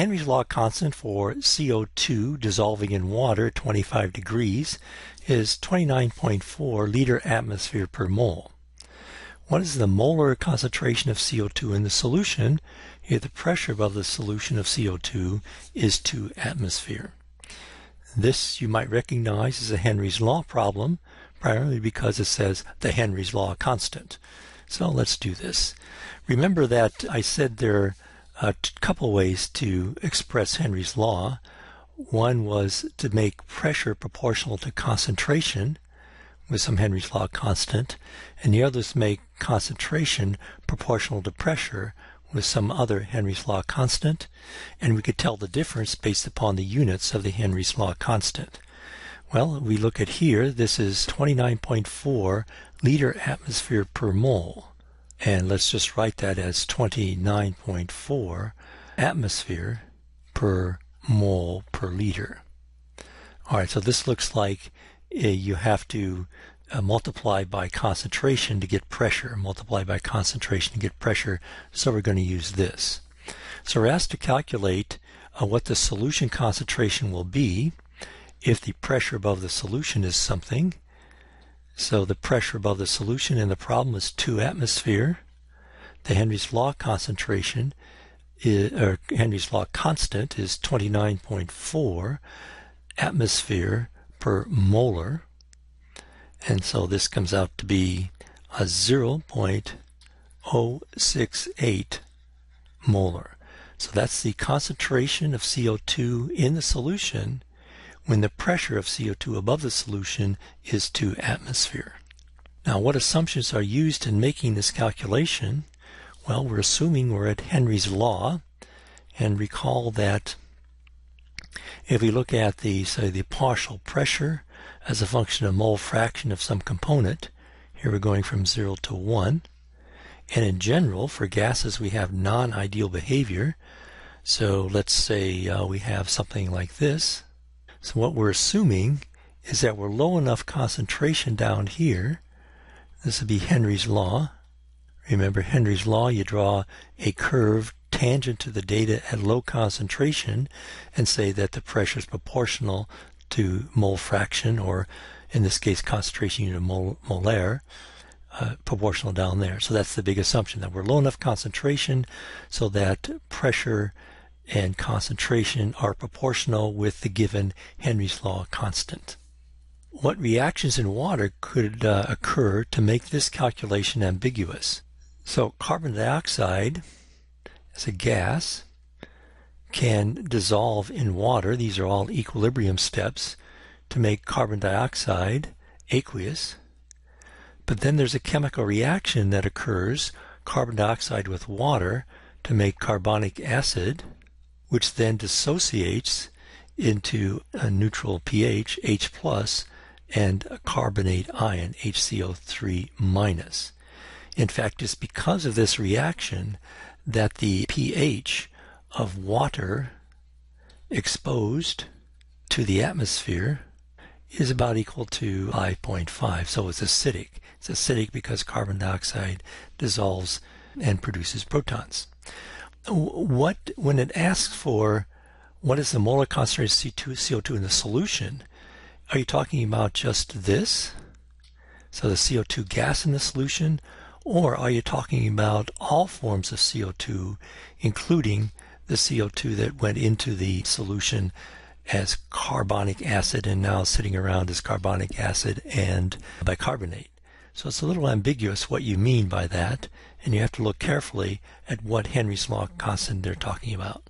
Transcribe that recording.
Henry's law constant for CO2 dissolving in water at 25 degrees is 29.4 liter atmosphere per mole. What is the molar concentration of CO2 in the solution if the pressure above the solution of CO2 is 2 atmosphere? This you might recognize as a Henry's law problem, primarily because it says the Henry's law constant. So let's do this. Remember that I said there a couple ways to express Henry's law. One was to make pressure proportional to concentration with some Henry's law constant, and the other is to make concentration proportional to pressure with some other Henry's law constant, and we could tell the difference based upon the units of the Henry's law constant. Well, we look at here, this is 29.4 liter atmosphere per mole. And let's just write that as 29.4 atmosphere per mole per liter. All right, so this looks like uh, you have to uh, multiply by concentration to get pressure, multiply by concentration to get pressure, so we're going to use this. So we're asked to calculate uh, what the solution concentration will be if the pressure above the solution is something. So the pressure above the solution in the problem is 2 atmosphere. The Henry's law concentration, is, or Henry's law constant is 29.4 atmosphere per molar. And so this comes out to be a 0.068 molar. So that's the concentration of CO2 in the solution when the pressure of CO2 above the solution is 2 atmosphere. Now what assumptions are used in making this calculation? Well, we're assuming we're at Henry's law and recall that if we look at the, say, the partial pressure as a function of mole fraction of some component, here we're going from 0 to 1. And in general, for gases, we have non-ideal behavior. So let's say uh, we have something like this. So what we're assuming is that we're low enough concentration down here. This would be Henry's law. Remember Henry's law, you draw a curve tangent to the data at low concentration and say that the pressure is proportional to mole fraction, or in this case, concentration unit mol- molar, uh, proportional down there. So that's the big assumption that we're low enough concentration so that pressure and concentration are proportional with the given Henry's law constant. What reactions in water could uh, occur to make this calculation ambiguous? So carbon dioxide as a gas can dissolve in water. These are all equilibrium steps to make carbon dioxide aqueous. But then there's a chemical reaction that occurs, carbon dioxide with water, to make carbonic acid, which then dissociates into a neutral pH, H plus, and a carbonate ion, HCO3 minus. In fact, it's because of this reaction that the pH of water exposed to the atmosphere is about equal to 5.5. So it's acidic. It's acidic because carbon dioxide dissolves and produces protons. What when it asks for what is the molar concentration of CO2 in the solution, are you talking about just this? So the CO2 gas in the solution, or are you talking about all forms of CO2, including the CO2 that went into the solution as carbonic acid and now sitting around as carbonic acid and bicarbonate. So it's a little ambiguous what you mean by that, and you have to look carefully at what Henry's law constant they're talking about.